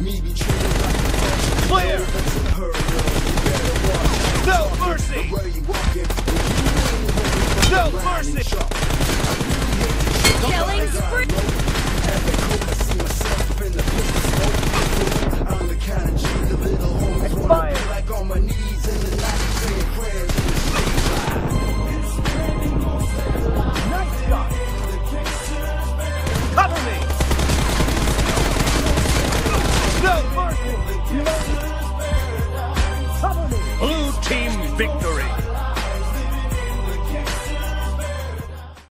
Me be treated like a Clear! No mercy! No mercy!